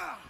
Yeah!